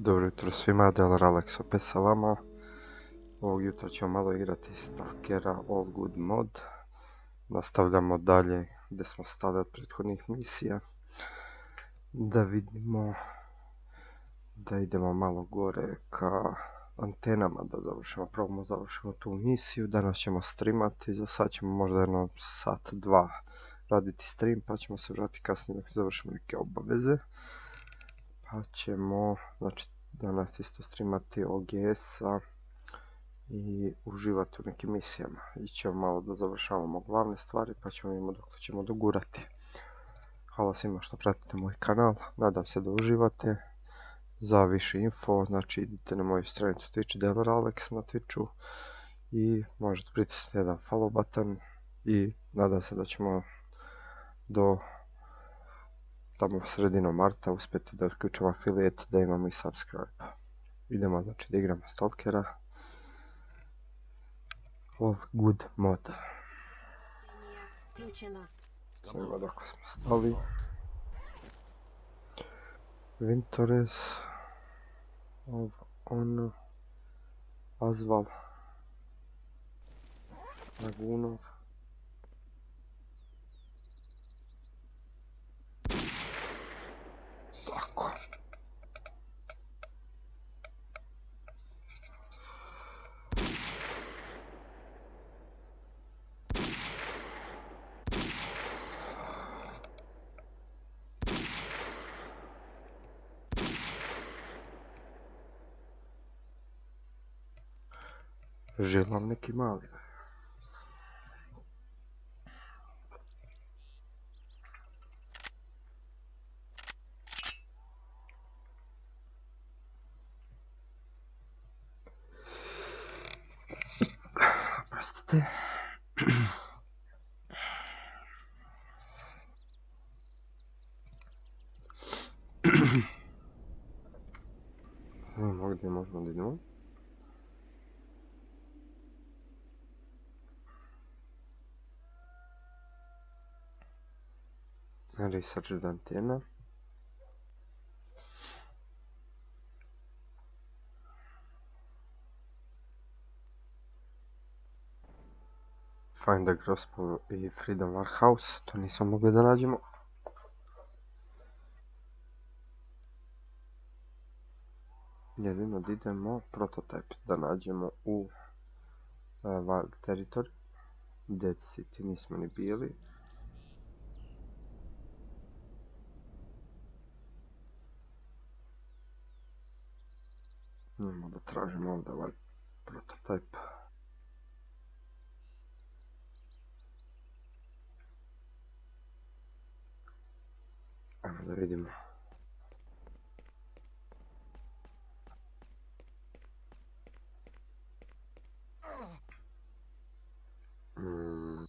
Dobro jutro svima, Delar Alex opet sa vama. Ovog jutra ćemo malo igrati Stalkera All Good mod. Nastavljamo dalje gdje smo stali od prethodnih misija. Da vidimo da idemo malo gore ka antenama da završimo, probamo završimo tu misiju. Danas ćemo streamati, za sad ćemo možda jedno sat, dva raditi stream pa ćemo se vratiti kasnije dok završimo neke obaveze pa ćemo znači, danas isto streamati OGS-a i uživati u nekim misijama. Ićemo malo da završavamo glavne stvari pa ćemo imati dok ćemo dogurati. Hvala svima što pratite moj kanal, nadam se da uživate. Za više info, znači idite na moju stranicu Twitch Delar Alex na Twitchu i možete pritisnuti jedan follow button i nadam se da ćemo do tamo sredinom marta uspjeti da uključimo affiliate da imamo i subscribe. Idemo znači da igramo Stalkera. All good mod. Sad dok smo stali. Vintores. Of on. Azval. Lagunov. молоко. Желанный кемалина. Antena Find the Gospel i Freedom Warehouse, to nismo mogli da nađemo. Jedino da idemo prototype da nađemo u uh, Wild Territory. Dead City nismo ni bili. Idemo da tražimo ovdje ovaj prototip. Ajmo da vidimo. Hmm.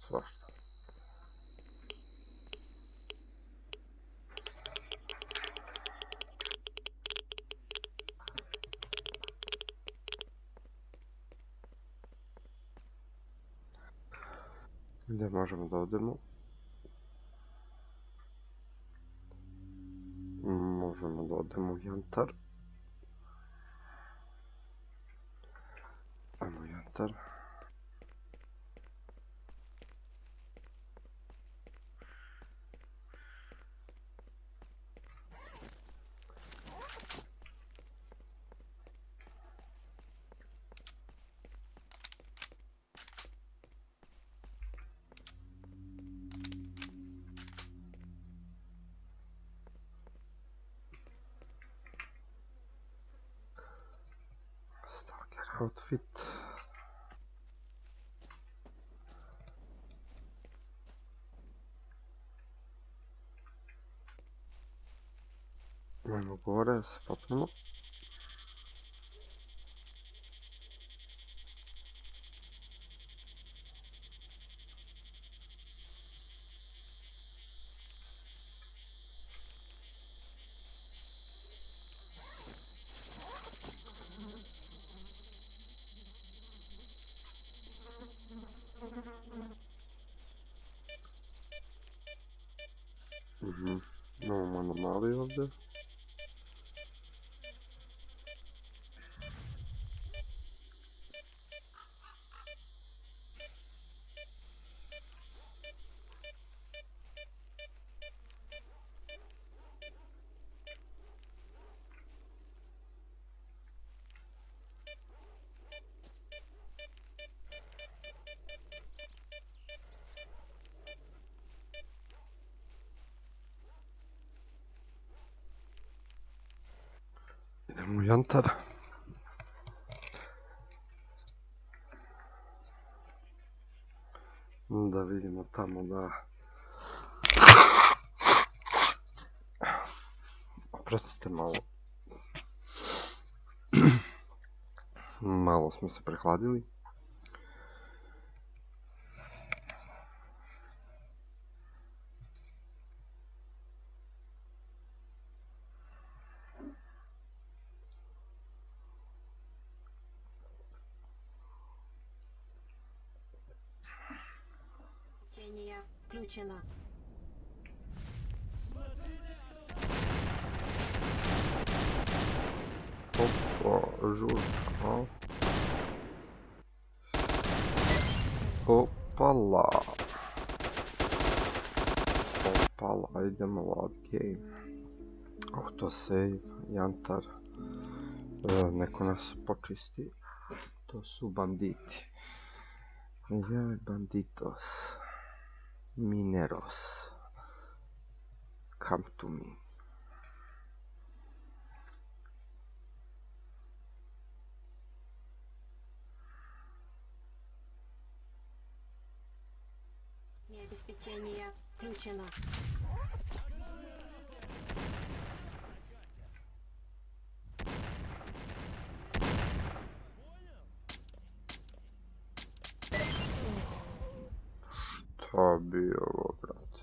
Svašta. Gdje možemo da odemo? Možemo da odemo u Jantar. Ajmo Jantar. outfit. Ajmo gore, se popnemo. Mhm. Jantar. Da vidimo tamo da... Oprostite malo. Malo smo se prehladili. Autosave, jantar. E, neko nas počisti. To su banditi. Jaj, banditos. Mineros. Come to me. Обеспечение включено. Šta bi ovo, brate?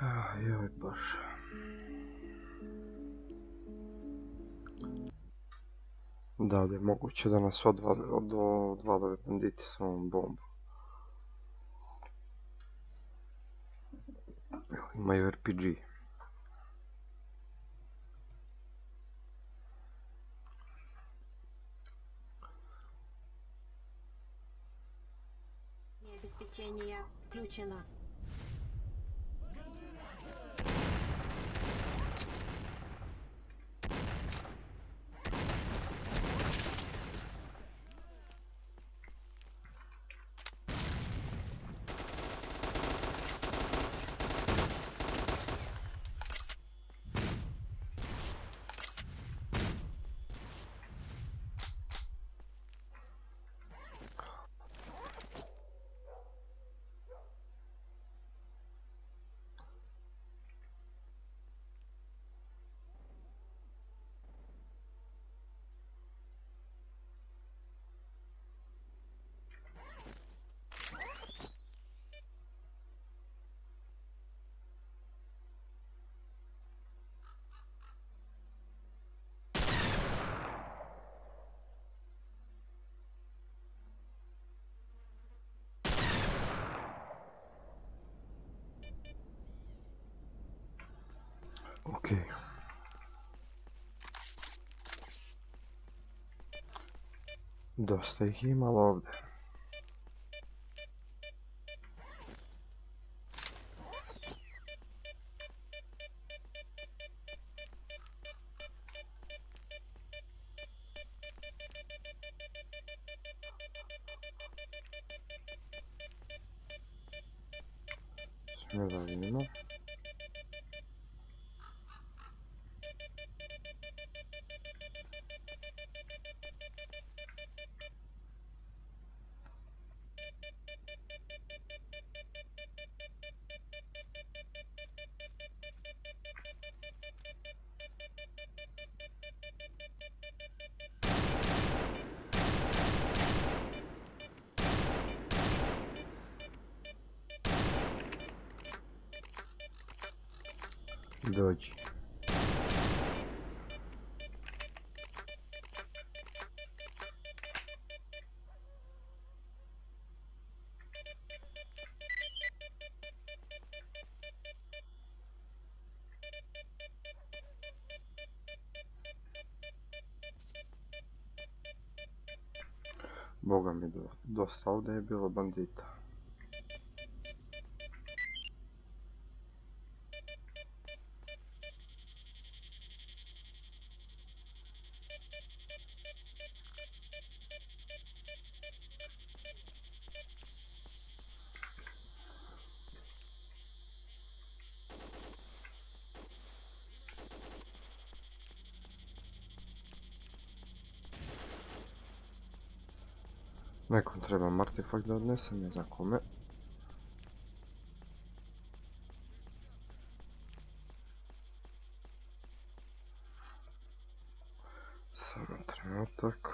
Ah, Joj, baš. Da li je moguće da nas odvale, od, banditi s ovom bombom? Imaju RPG. течение включено. Ok. Dosta ih imalo ovdje. Do- dosta ovdje Nekom treba artefakt da odnesem, ne znam kome. Samo trenutak.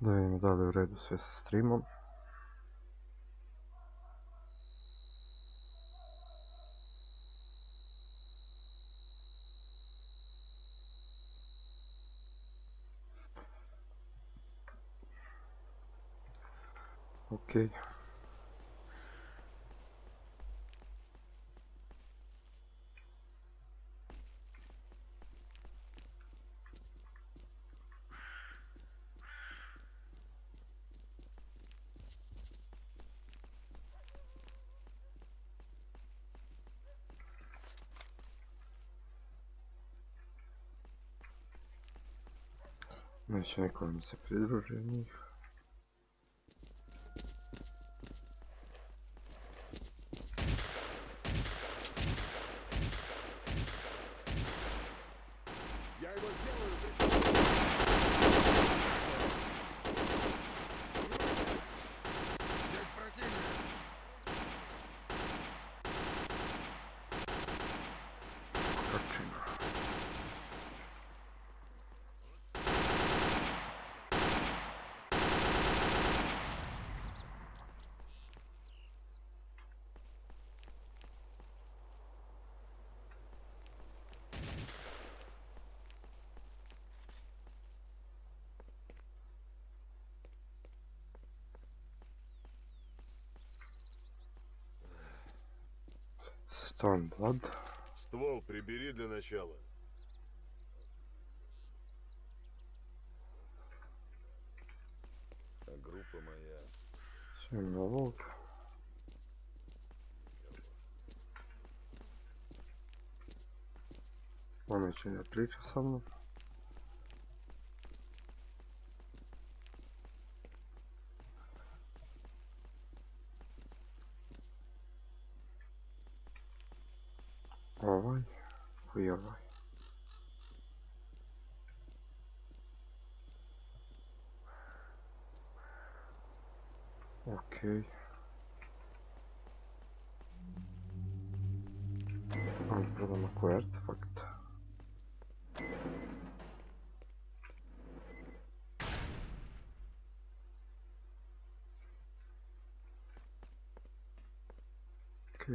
Da vidimo da li je u redu sve sa streamom. Ok. Neće niko mi se Stormblood. Ствол прибери для начала. А группа моя. Символок. Он начинает встречу со мной.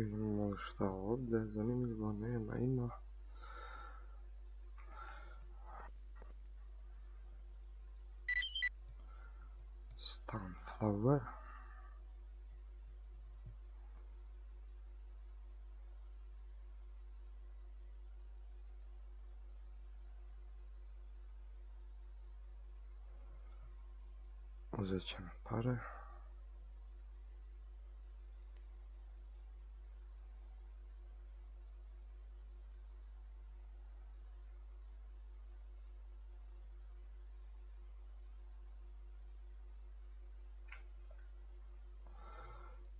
Ok, imamo li šta ovdje? Zanimljivo, nema, ima. Sunflower. Uzet ćemo pare.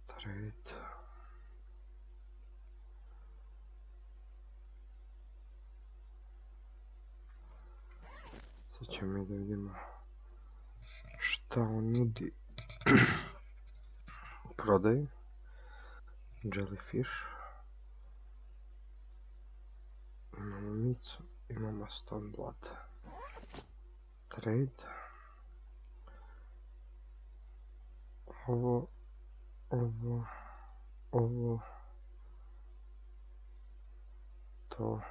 Trade. Sad ćemo mi da vidimo šta on nudi u prodaju. Jellyfish. Imamo micu, imamo Stormblood. Trade. Ovo, ovo, ovo, to.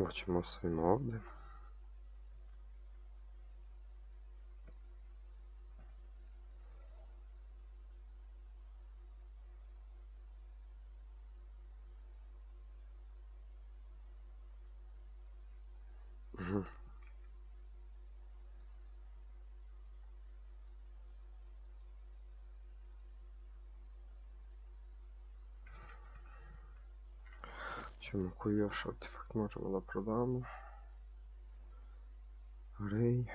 Ovo ćemo ostavimo Чому хуйовший артефакт може була продана. Грей.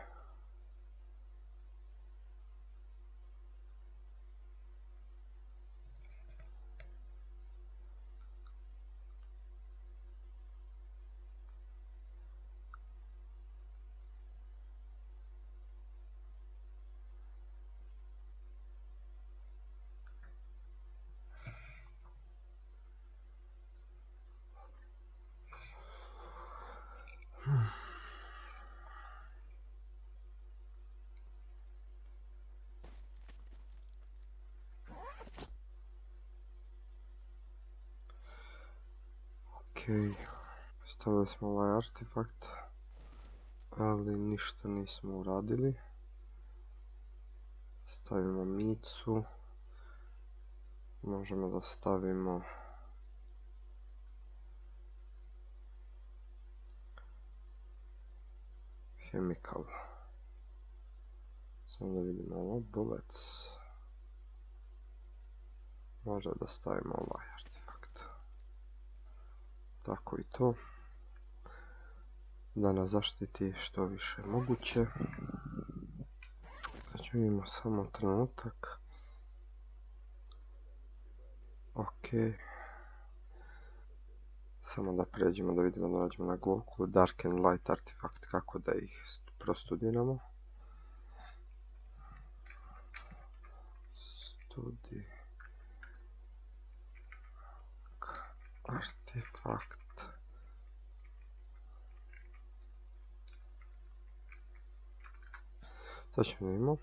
Stavili smo ovaj artefakt, ali ništa nismo uradili. Stavimo micu, možemo da stavimo chemical. Samo da vidimo ovo, bullets. Možda da stavimo ovaj artefakt. Tako i to. Da nas zaštiti što više moguće. Znači vidimo samo trenutak. Ok. Samo da pređemo da vidimo da nađemo na Google Dark and Light artefakt kako da ih prostudiramo. Studi artefakt Sad ćemo vidimo.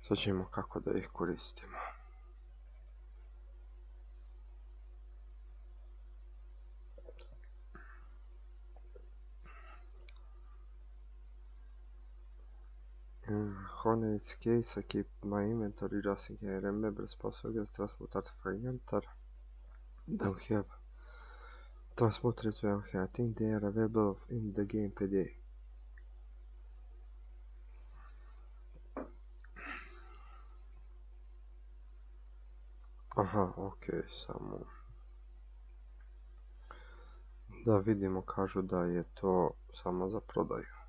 Sad ćemo kako da ih koristimo. Hornets case, I keep my inventory just in case I remember special guest transport artifact enter. We have here. I think they are available in the game PD. Aha, ok, samo da vidimo, kažu da je to samo za prodaju.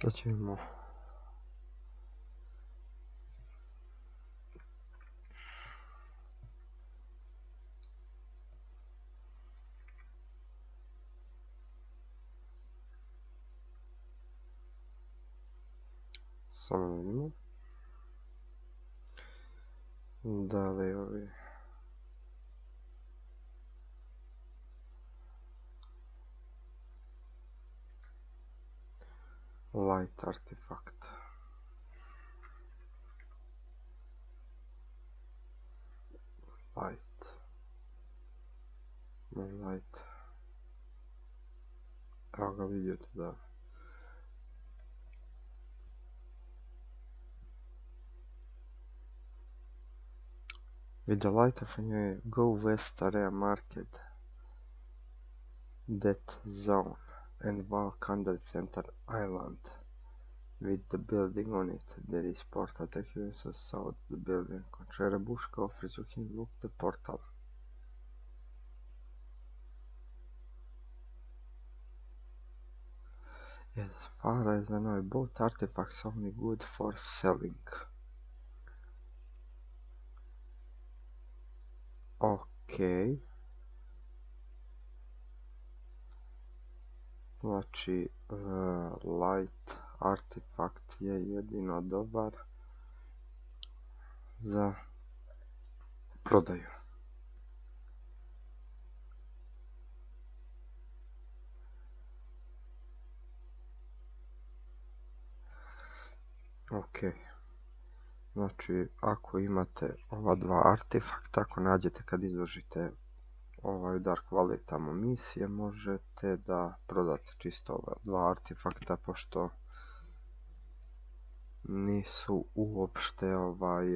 Sad ćemo Samo vidimo. Da li ovi... Light artifact. Light. Light. Evo ga vidite da With the light of a new go west area market that zone and walk under center island with the building on it. There is portal taking us south the building. Contrary bush offers you can look the portal. As far as I know, both artifacts only good for selling. Okay. Znači, e, light artefakt je jedino dobar za prodaju. Ok, znači ako imate ova dva artefakta, ako nađete kad izložite ovaj Dark Valley tamo misije, možete da prodate čisto ova dva artefakta, pošto nisu uopšte ovaj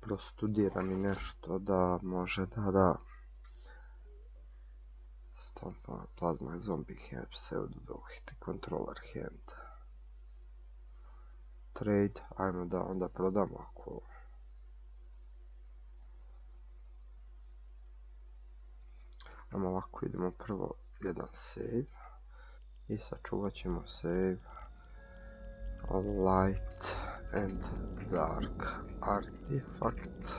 prostudirani nešto da može da da Stompa plasma zombie hand pseudo controller hand. Trade ajmo da onda prodamo ako Ajmo ovako, idemo prvo jedan save. I sačuvat ćemo save. Light and dark artifact.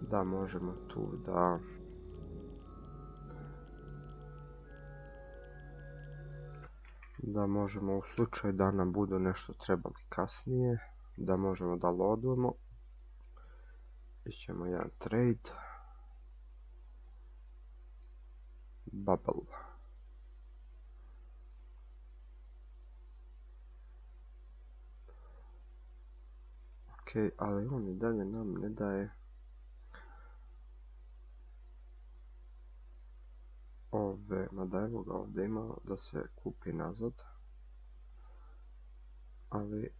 Da možemo tu da. Da možemo u slučaju da nam budu nešto trebali kasnije da možemo da loadujemo ićemo jedan trade bubble ok, ali on i dalje nam ne daje ove, mada evo ga ovdje ima da se kupi nazad. Ali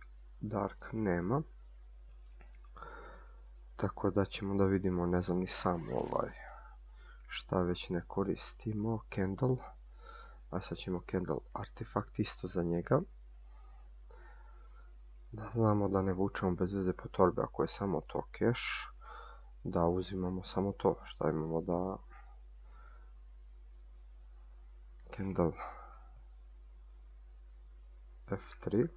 Dark nema. Tako da ćemo da vidimo, ne znam ni sam ovaj šta već ne koristimo, Candle a sad ćemo Candle artefakt isto za njega. Da znamo da ne vučemo bez veze po torbe ako je samo to cash da uzimamo samo to. Šta imamo da Candle F3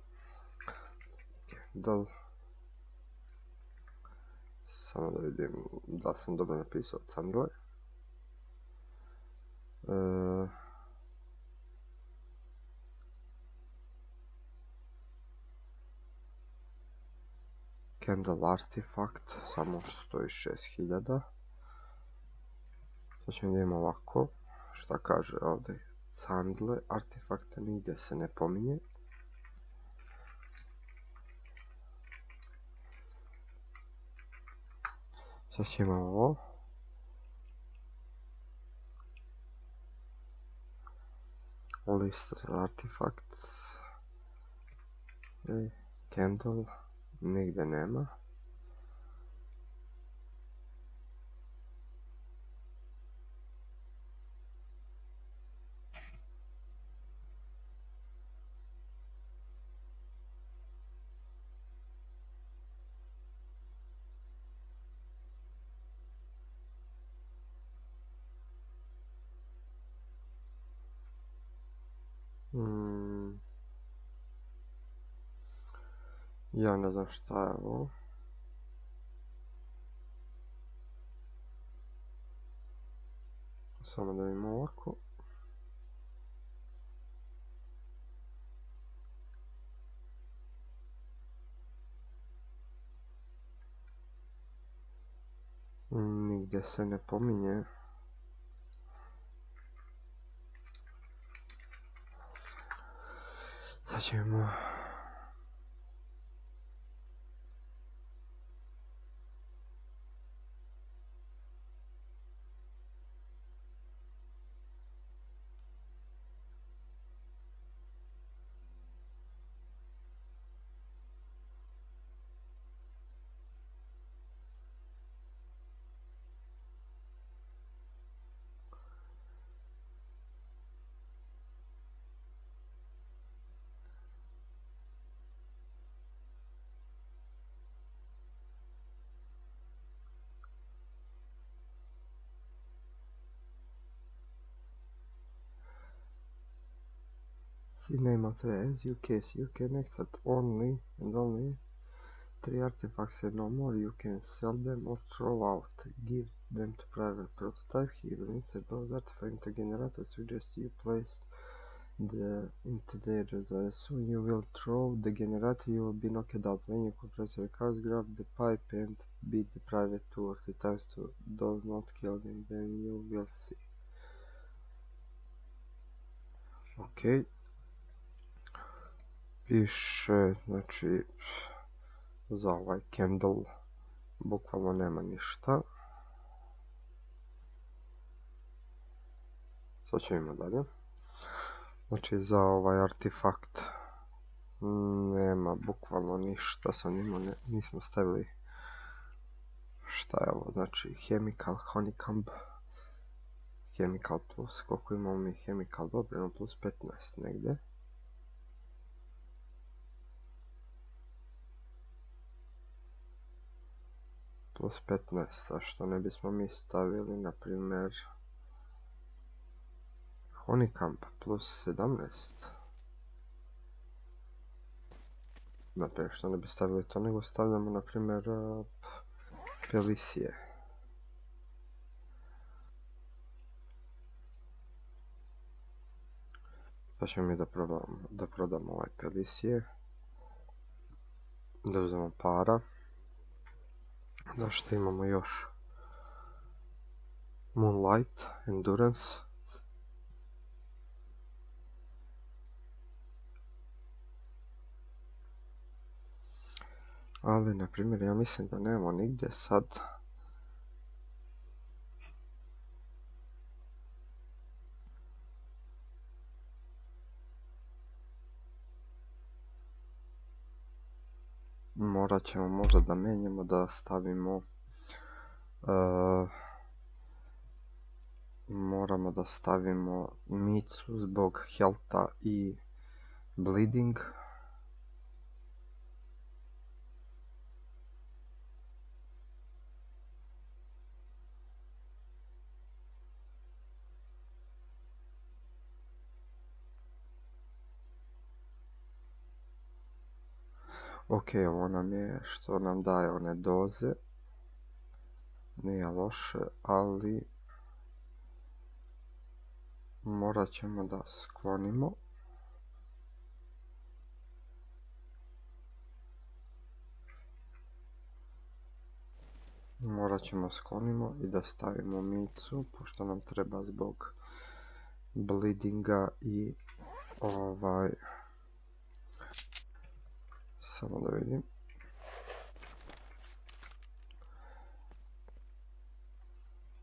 Candle samo da vidim da sam dobro napisao Candle e, Candle Artifact, samo stoji 6000. Sad ćemo vidjeti ovako, šta kaže ovdje. Candle artefakta nigdje se ne pominje. Sad ćemo ovo. List artifacts. Candle nigdje nema. Ja ne znam šta je ovo. Samo da vidimo ovako. Nigdje se ne pominje. Sad ćemo Of the as you case you can accept only and only three artifacts and no more. You can sell them or throw out. Give them to private prototype. He will insert those artifacts into generator. Suggest you place the into the as soon you will throw the generator. You will be knocked out. When you compress your cards grab the pipe and beat the private two or three times to do not kill them. Then you will see. Okay piše, znači, za ovaj candle bukvalno nema ništa. Sad ćemo dalje. Znači za ovaj artefakt nema bukvalno ništa, sa njima nismo stavili šta je ovo, znači chemical honeycomb, chemical plus, koliko imamo mi chemical, dobro, plus 15 negdje. Plus 15, a što ne bismo mi stavili, na primjer, honeycomb plus 17. Naprijed što ne bi stavili to, nego stavljamo na primjer pelisije. Pa ćemo mi da, da prodamo ovaj pelisije. Da uzmemo para. Zašto imamo još Moonlight, Endurance. Ali, na primjer, ja mislim da nemamo nigdje sad morat ćemo možda da menjamo da stavimo e, moramo da stavimo micu zbog helta i bleeding Ok, ovo nam je što nam daje one doze. Nije loše, ali morat ćemo da sklonimo. Morat ćemo sklonimo i da stavimo micu, pošto nam treba zbog bleedinga i ovaj samo da vidim.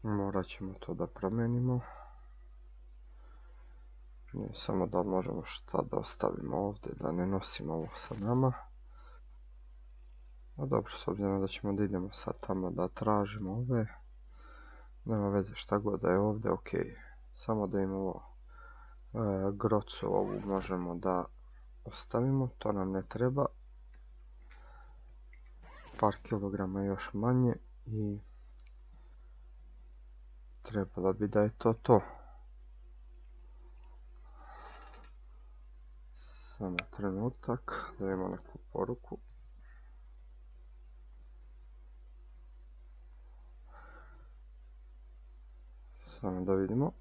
Morat ćemo to da promenimo. Ne samo da možemo šta da ostavimo ovdje, da ne nosimo ovo sa nama. A dobro, s obzirom da ćemo da idemo sad tamo da tražimo ove. Nema veze šta god da je ovdje, ok. Samo da im ovo e, grocu ovu možemo da ostavimo, to nam ne treba par kilograma još manje i trebalo bi da je to to. Samo trenutak da imamo neku poruku. Samo da vidimo.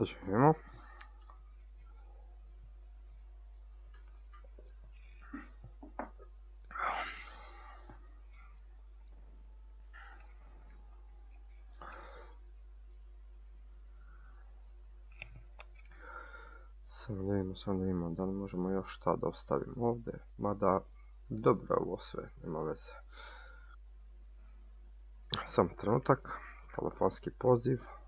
Sad ćemo. Samo da vidimo, samo da vidimo da li možemo još šta da ostavimo ovdje. Mada, dobro ovo sve, nema veze. Samo trenutak, telefonski poziv.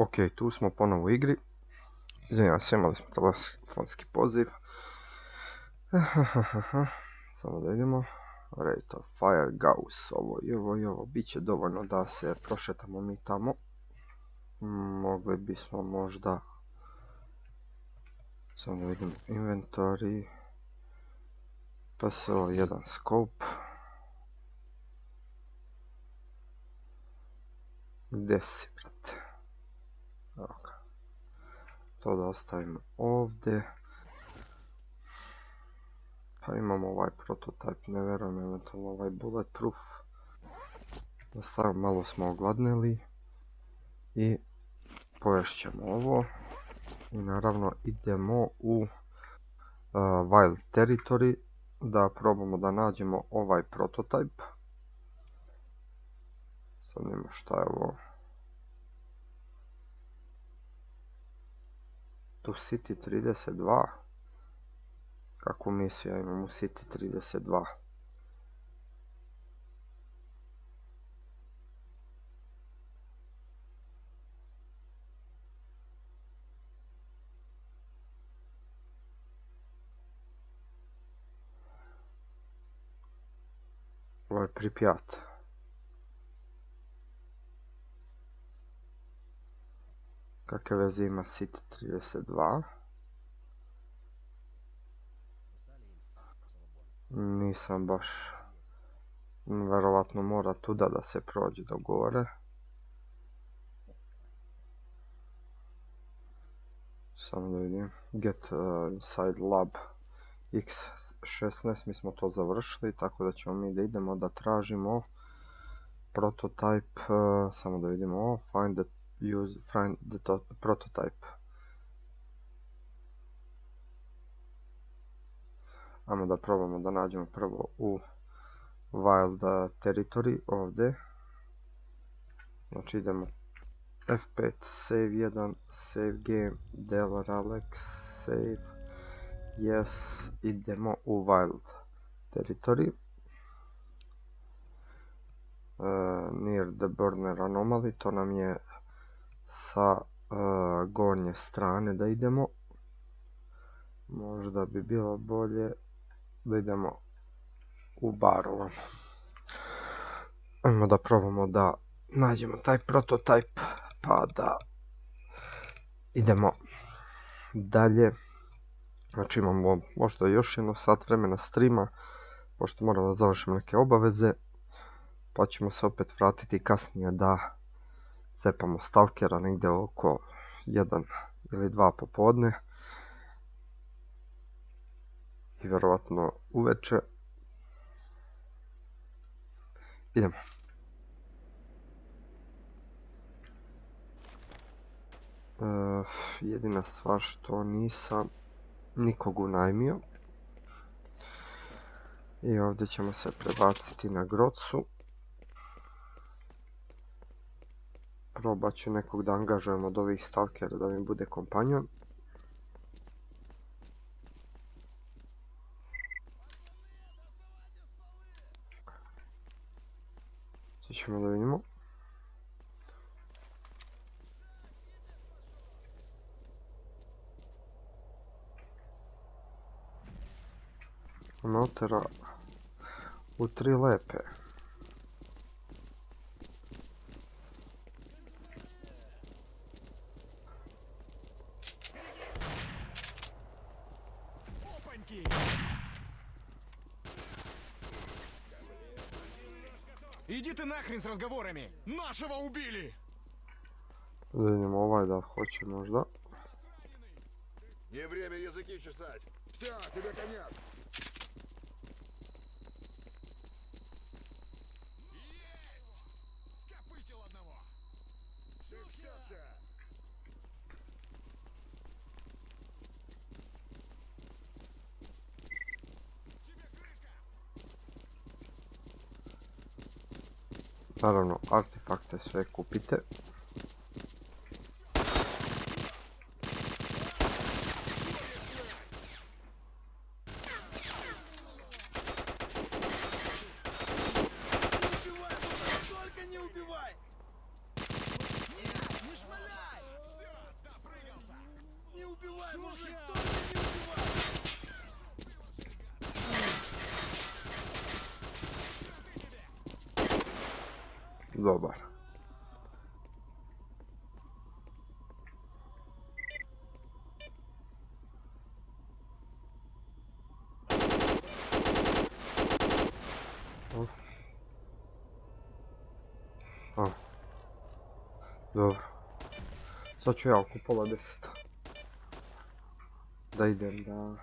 Ok, tu smo ponovo u igri. Izvinjavam se, imali smo telefonski poziv. Samo da vidimo. Rate of fire, Gauss, ovo i ovo i ovo. Biće dovoljno da se prošetamo mi tamo. Mogli bismo možda... Samo da vidimo inventory. PSO 1 scope. Gdje si, ga. To da ostavimo ovdje. Pa imamo ovaj prototype, ne verujem, eventualno ovaj bulletproof. Sad malo smo ogladnili. I poješćemo ovo. I naravno idemo u uh, Wild Territory da probamo da nađemo ovaj prototype. Sad vidimo šta je ovo. To City 32? Kako mislijo, imamo City 32? Ovaj pripjat. Kakve veze ima City 32? Nisam baš... Verovatno mora tuda da se prođe do gore. Samo da vidim. Get uh, inside lab x16. Mi smo to završili, tako da ćemo mi da idemo da tražimo prototype. Uh, samo da vidimo. Find the, use, find the prototype. Ajmo da probamo da nađemo prvo u wild territory ovdje. Znači idemo F5, save 1, save game, del Alex, save, yes, idemo u wild territory. Uh, near the burner anomaly, to nam je sa uh, gornje strane da idemo. Možda bi bilo bolje da idemo u baru. Ajmo da probamo da nađemo taj prototype pa da idemo dalje. Znači imamo možda još jedno sat vremena streama pošto moramo da završimo neke obaveze pa ćemo se opet vratiti kasnije da cepamo stalkera negdje oko 1 ili 2 popodne i vjerovatno uveče. Idemo. Uh, jedina stvar što nisam nikog unajmio. I ovdje ćemo se prebaciti na grocu. Probat ću nekog da angažujem od ovih stalkera da mi bude kompanjon. Sad ćemo da vidimo. Notera u tri lepe. Ты нахрен с разговорами! Нашего убили! Ovaj da hoće možda. Не время языки чесать. Все, тебе конец. Naravno, artefakte sve kupite. Sad ću ja oko pola deset. Da idem da...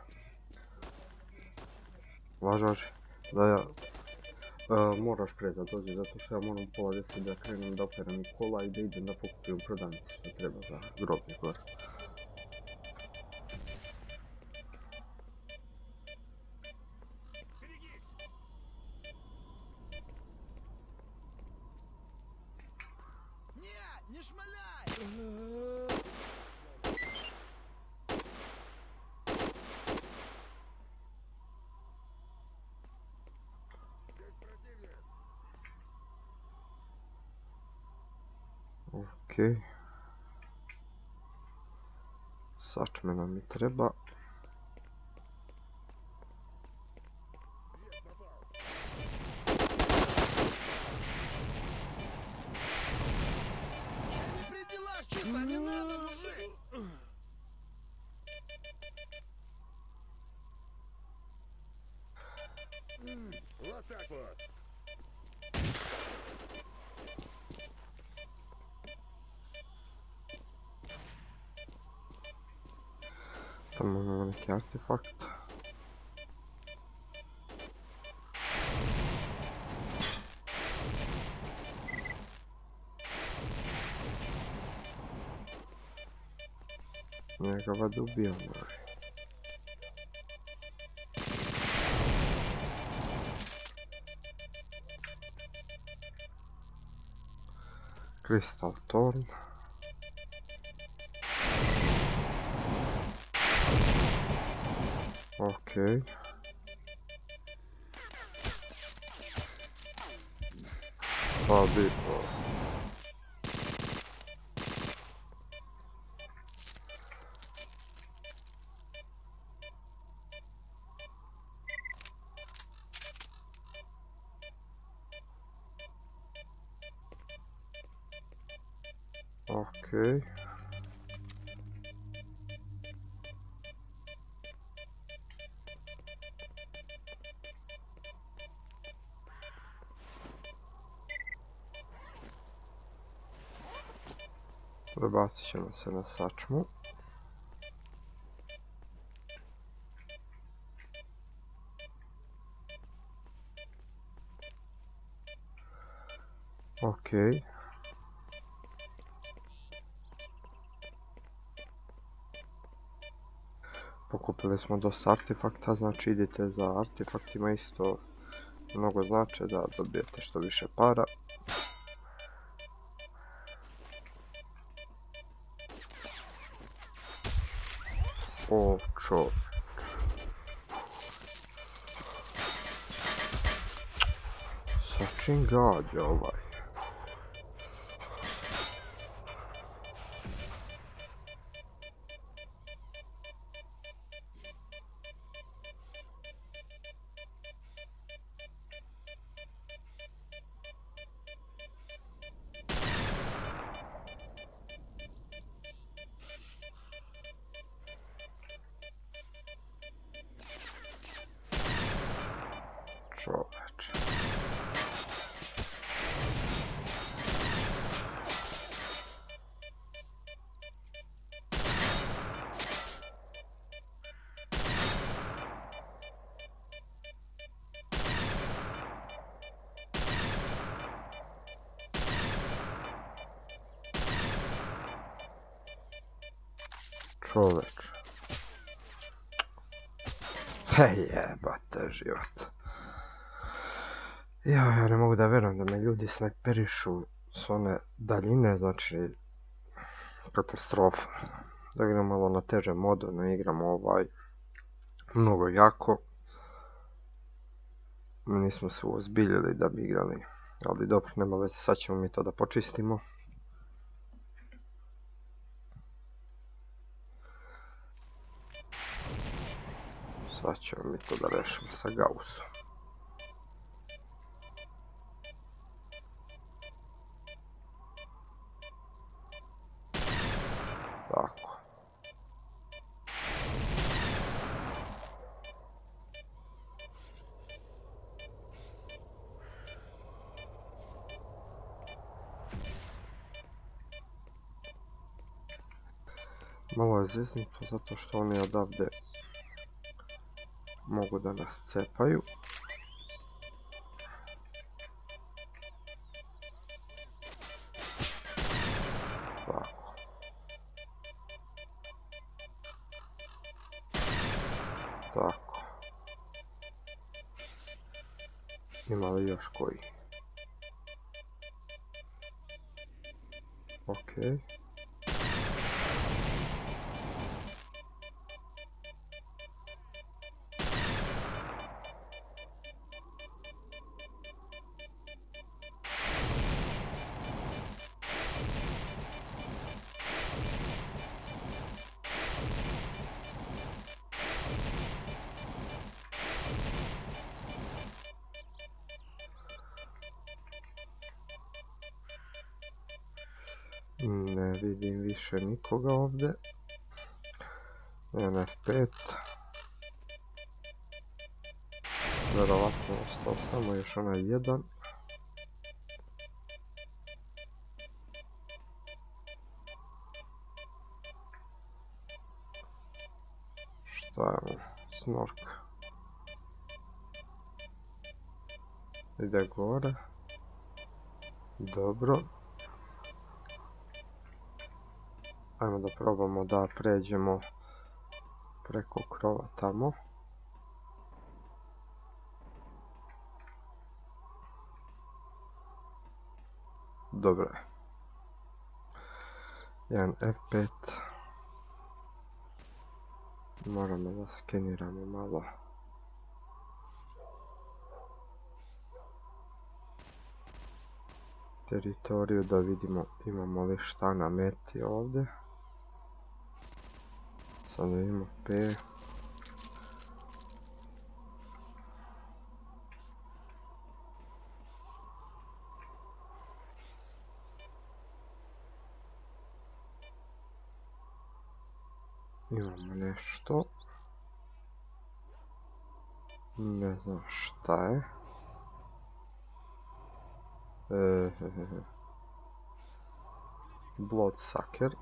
Važi, važi. Da ja... E, moraš pre da dođe zato što ja moram pola deset da krenem da operam kola i da idem da pokupujem prodavnicu što treba za grobnik gore. yatırım Njega vada ubijamo. Crystal Thorn. Okej. Pa bi to. Okej. Prebacit ćemo se na sačmu. Okej. Pokupili smo dosta artefakta, znači idite za artefaktima isto mnogo znače da dobijete što više para. O, čovječ. Sa čim gađa ovaj? Život. Ja, ja ne mogu da vjerujem da me ljudi snajperišu s one daljine, znači katastrofa. Da igram malo na teže modu, ne igram ovaj mnogo jako. Mi nismo se uozbiljili da bi igrali, ali dobro, nema veze, sad ćemo mi to da počistimo. Чем ми туди решимося гаусу. Так. Мало здесь не за то, что он ее отдав. Mogu da nas cepaju. Tako. Tako. Još koji? Okej. Ne više nikoga ovdje. Jedan F5. Vjerovatno je ostao samo još onaj jedan. Šta je ovo? Snork. Ide gore. Dobro. Ajmo da probamo da pređemo preko krova tamo. Dobro je. Jedan F5. Moramo da skeniramo malo. Teritoriju da vidimo imamo li šta na meti ovdje. Sada imamo P. Imamo nešto. Ne znam šta je. E, Bloodsucker.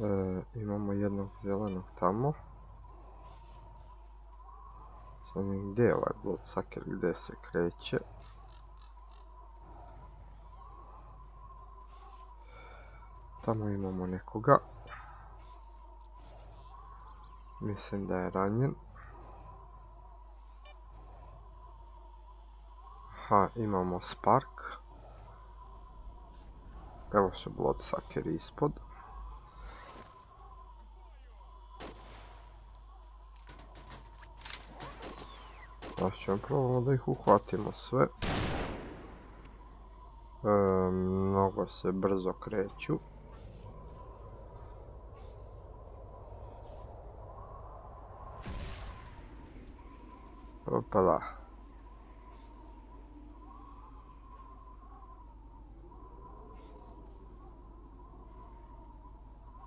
E, imamo jednog zelenog tamo. Sad gdje je ovaj Bloodsucker, gdje se kreće. Tamo imamo nekoga. Mislim da je ranjen. Aha, imamo Spark. Evo su Bloodsuckeri ispod. Sad ćemo probamo da ih uhvatimo sve. E, mnogo se brzo kreću. Opa da.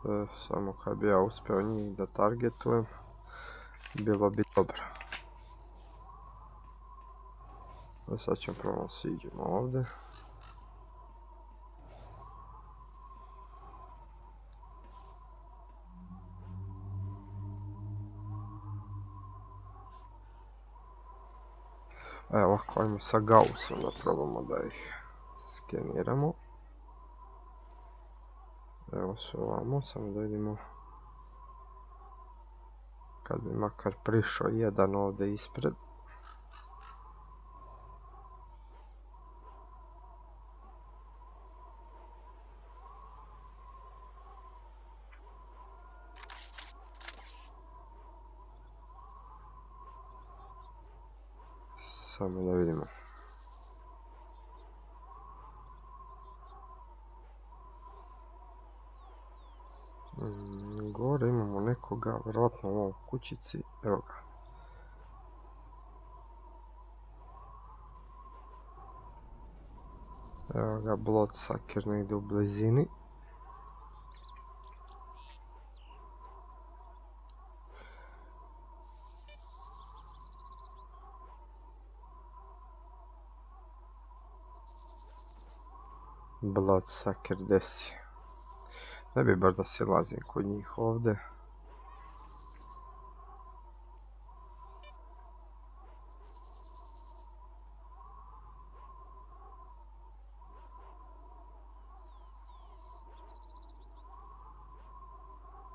E, samo kad bi ja uspio njih da targetujem, bilo bi dobro. E, sad ćemo probamo siđemo ovdje. Evo ovako, ajmo sa Gaussom da probamo da ih skeniramo. Evo su ovamo, samo da vidimo kad bi makar prišao jedan ovdje ispred. Samo da vidimo. Mm, Gore imamo nekoga, vjerojatno kućici, evo ga. Evo ga, Bloodsucker negdje u blizini. Bloodsucker desi. Ne bi baš da silazim kod njih ovdje.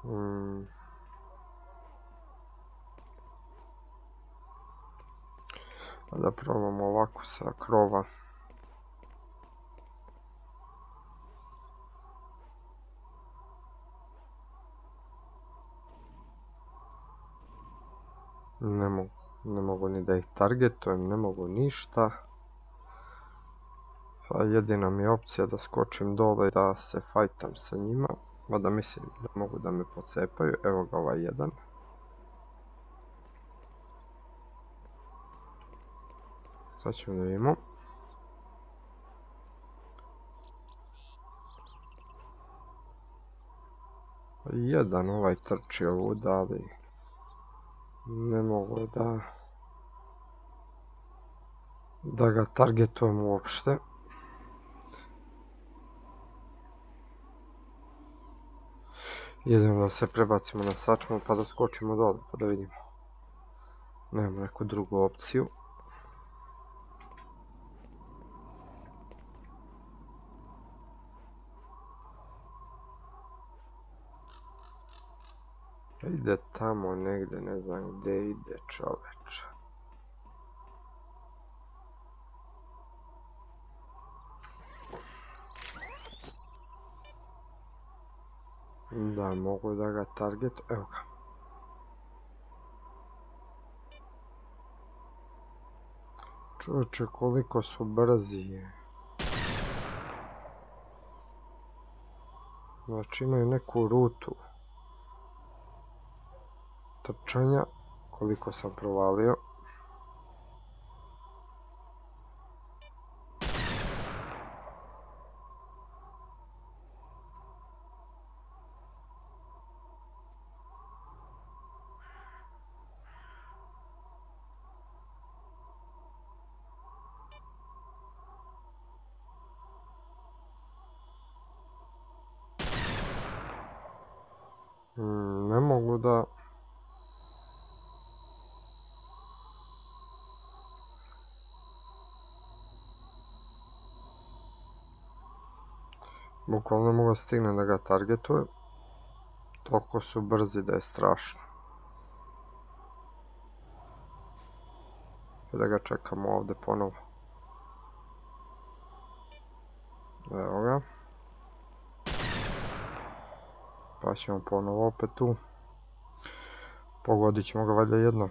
Mm. Pa Da probamo ovako sa krova. Ne mogu, ne mogu ni da ih targetujem, ne mogu ništa. Pa jedina mi je opcija da skočim dole i da se fajtam sa njima. Mada mislim da mogu da me pocepaju. Evo ga ovaj jedan. Sad ćemo da vidimo. Jedan ovaj trči ovuda, ali ne mogu da da ga targetujem uopšte. Jedino da se prebacimo na sačmu pa da skočimo dole pa da vidimo. Nemam neku drugu opciju. Ide tamo negdje, ne znam gdje ide čoveč. Da, mogu da ga target, evo ga. Čovječe, koliko su brzi. Znači imaju neku rutu trčanja, koliko sam provalio. Mm, Ne mogu da... Bukvalno mogu stignem da ga targetujem. Toliko su brzi da je strašno. Da ga čekamo ovdje ponovo. Evo ga. Pa ćemo ponovo opet tu. Pogodit ćemo ga valjda jednom.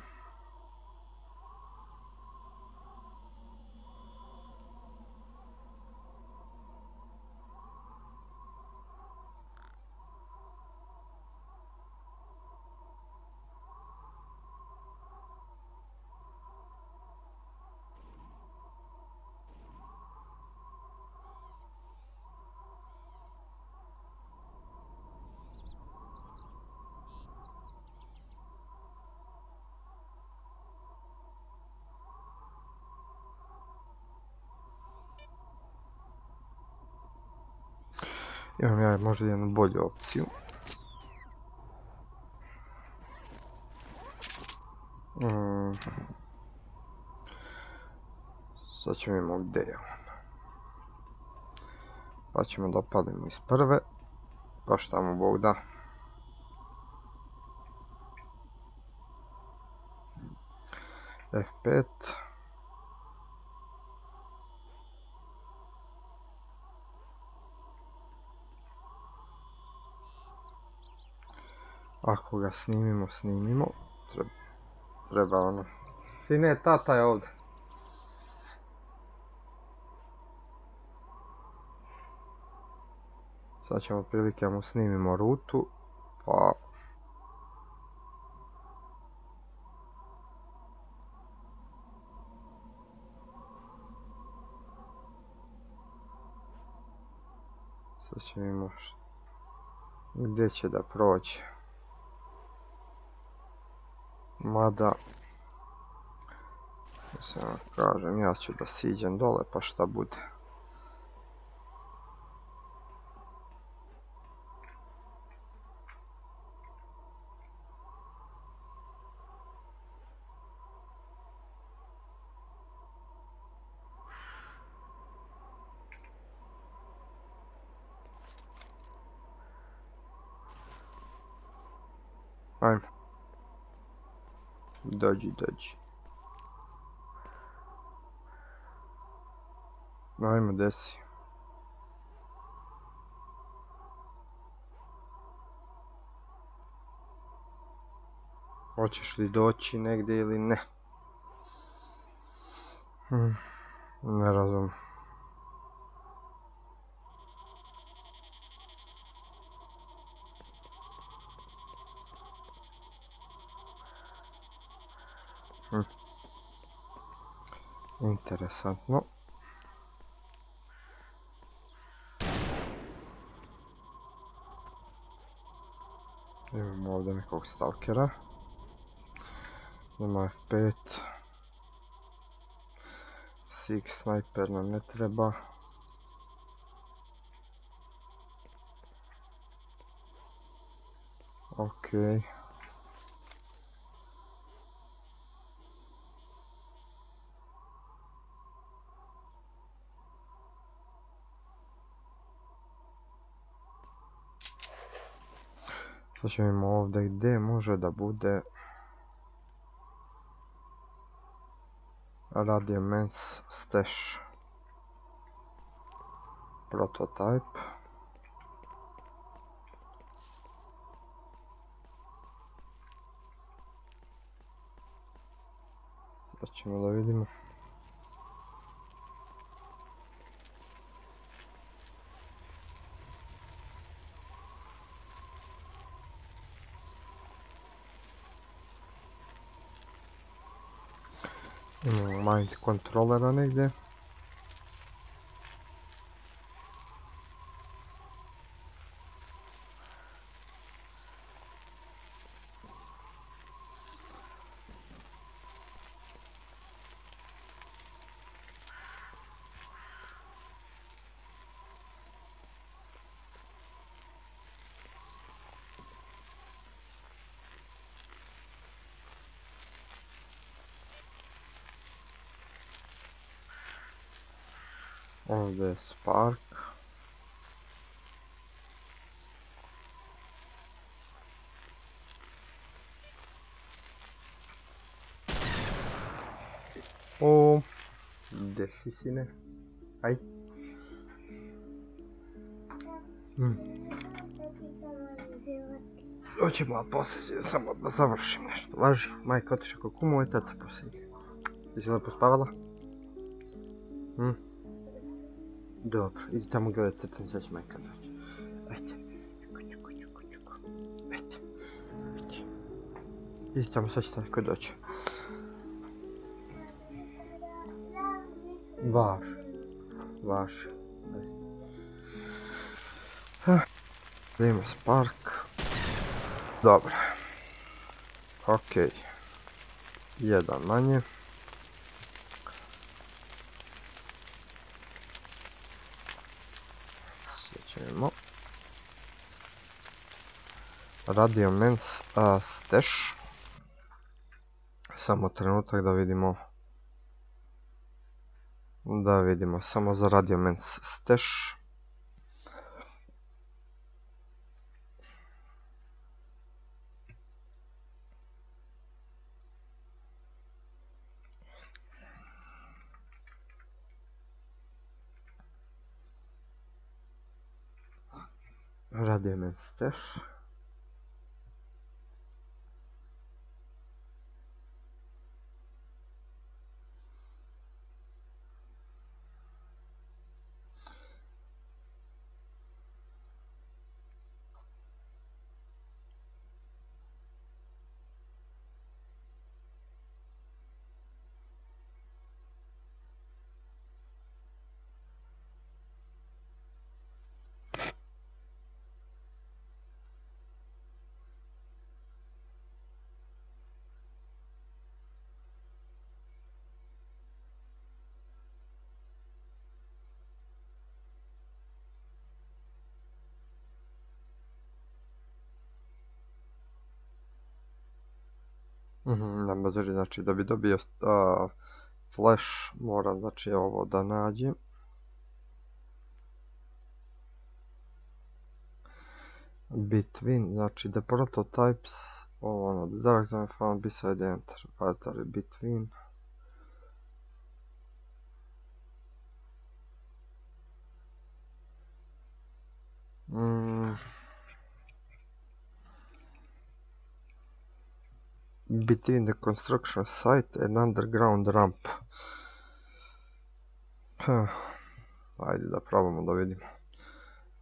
Imam ja možda jednu bolju opciju. Mm. Sad ćemo vidimo gdje je on. Pa ćemo da opalimo iz prve. Pa šta mu Bog da. F5. Ako ga snimimo, snimimo. Treba, treba ono... Sine, tata je ovdje. Sad ćemo otprilike mu snimimo rutu, pa... Sad ćemo gdje će da prođe. Mada se vam kažem, ja ću da siđem dole pa šta bude. Ajme. Dođi, dođi. Ajmo, desi. Hoćeš li doći negdje ili ne? Hm, ne razum. Interesantno. Imamo ovdje nekog stalkera. Ima F5. Sig sniper nam ne treba. Okej. Sad ćemo imamo ovdje gdje može da bude Radio Mens Stash Prototype. Sad ćemo da vidimo Imamo mind kontrolera negdje. Ovdje je Spark. O, gdje si sine? Aj. Hmm. Hoćemo, a poslije samo da završim nešto. Važi, majka otiša kod kumu i tata poslije. Jesi lepo spavala? Hm? Dobro, idi tamo gledat crtanje, sad će majka doći. Ajde. Ajde. Ajde. Idi tamo, sad će neko doći. Vaš. Vaš. Da ima Spark. Dobro. Okej. Jedan manje. Radio Mens Stash. Samo trenutak da vidimo. Da vidimo, samo za Radio Mens Stash. Radio Mens Stash. Mhm, na bazari, znači da bi dobio a, flash moram znači ovo da nađem. between, znači the prototypes, ovo ono, the dark zone found beside the enter, battery between. Mm. Between the construction site and underground ramp. Ajde da probamo da vidimo.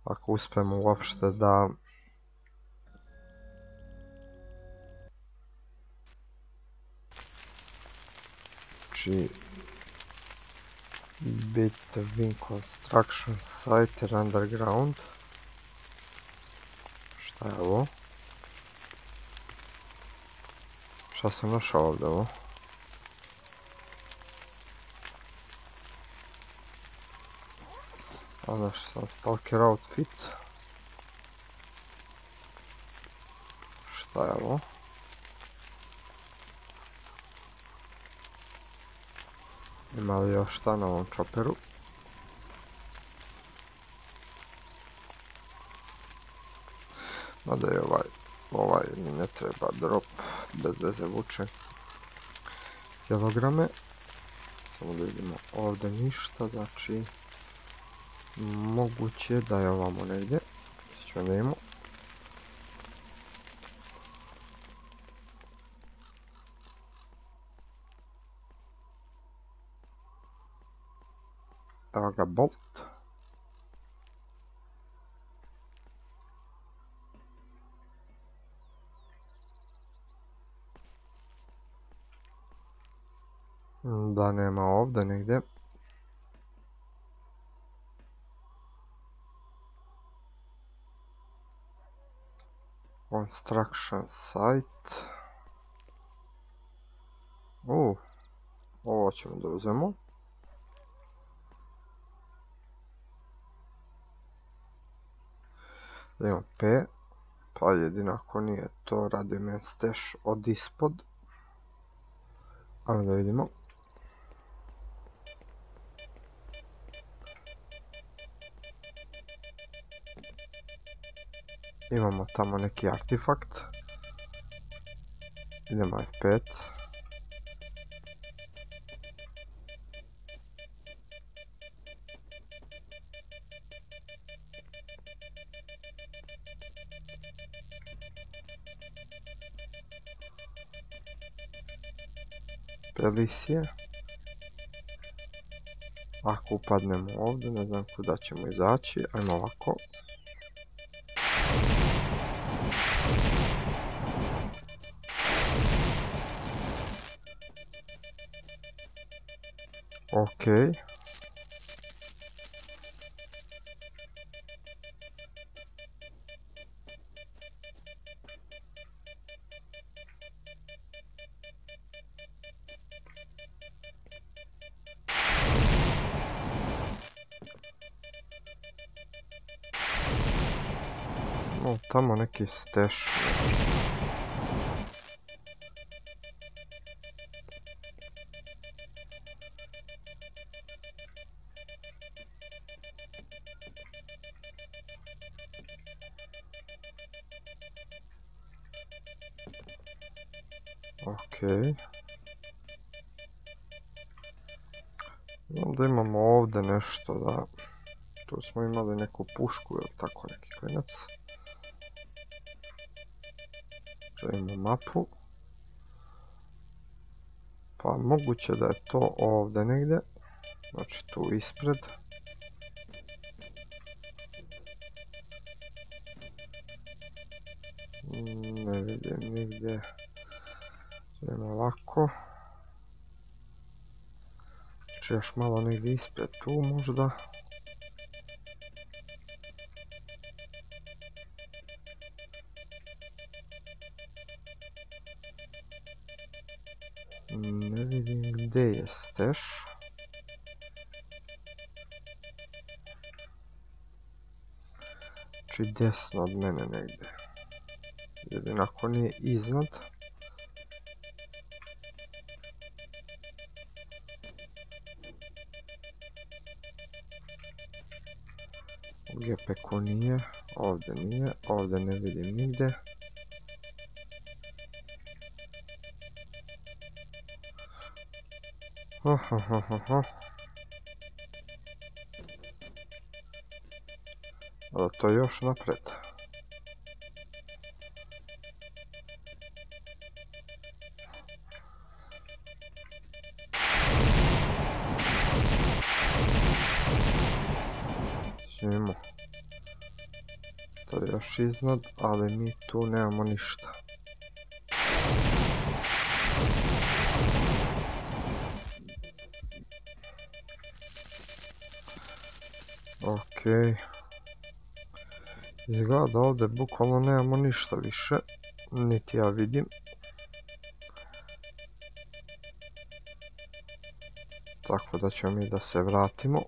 Ako uspemo uopšte da... Znači... Between construction site and underground. Šta je ovo? Šta sam našao ovdje ovo? Onda što sam stalker outfit. Šta je ovo? Ima li još šta na ovom čoperu? Mada je ovaj, ovaj mi ne treba drop, bez veze vuče kilograme. Samo da vidimo ovdje ništa, znači moguće da je ovamo negdje. Ćemo da imamo. Evo ga bolt. Da nema ovdje negdje. Construction site. U, ovo ćemo da uzemo. Da imamo P, pa jedino ako nije to radi men stash od ispod. Ajmo da vidimo. Imamo tamo neki artifakt. Idemo F5. Pelisije. Ako upadnemo ovdje, ne znam kuda ćemo izaći. Ajmo ovako. Okej. O, tamo neki stash. Smo imali neku pušku ili tako neki klinac. Želimo mapu. Pa moguće da je to ovdje negdje. Znači tu ispred. Ne vidim nigdje. Idemo ovako. Znači još malo negdje ispred tu možda. Ne vidim gdje je stash. Znači desno od mene negdje. Jedino ako nije iznad. GPK nije. Ovdje nije, ovdje ne vidim nigdje. Ali to još napred. Živimo. To je još iznad, ali mi tu nemamo ništa. Okej. Izgleda da ovdje bukvalno nemamo ništa više. Niti ja vidim. Tako da ćemo mi da se vratimo.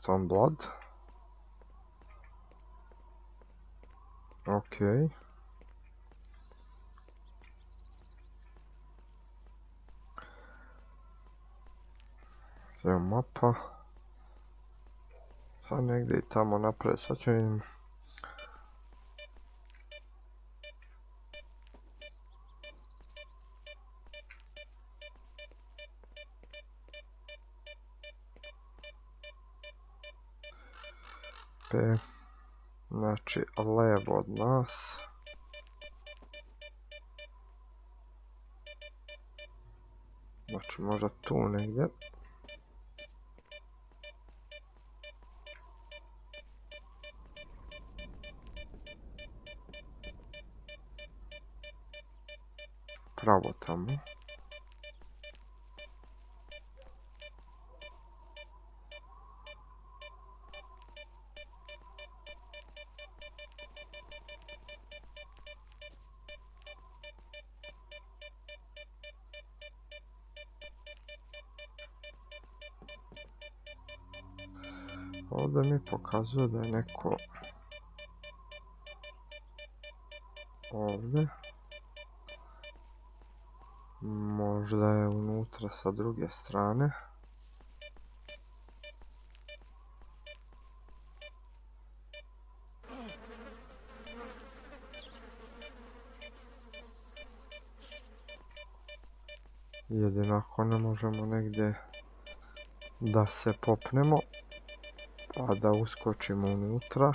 Stone Blood. Okej. Evo mapa. Sad negdje tamo napred, sad ću vidim. P. Znači, levo od nas. Znači, možda tu negdje. Pravo tamo. Pokazuje da je neko ovdje. Možda je unutra sa druge strane. Jedino ako ne možemo negdje da se popnemo pa da uskočimo unutra.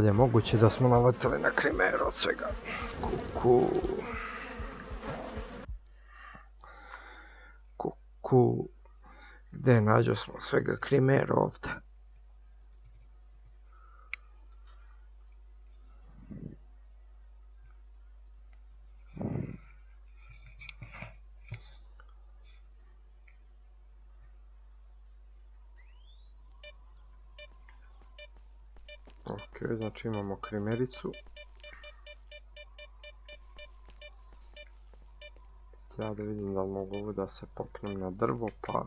Li je moguće da smo naletili na krimeru od svega? Kuku. Kuku. Gde nađo smo svega krimeru ovdje? Znači imamo krimericu. Ja da vidim da mogu da se popnem na drvo pa...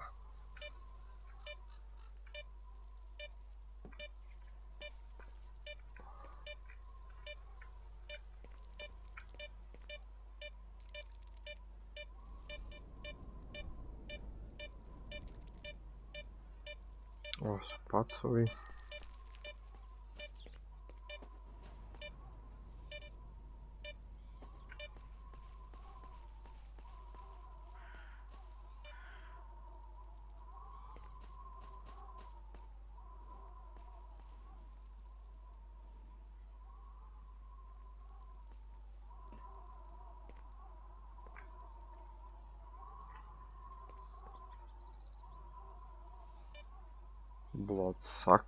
Ovo su pacovi.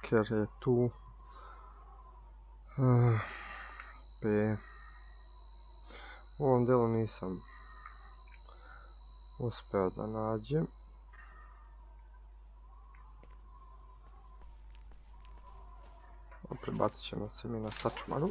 Bloodsucker je tu. Eh, P. U ovom delu nisam uspeo da nađem. Prebacit ćemo se mi na sačmaru.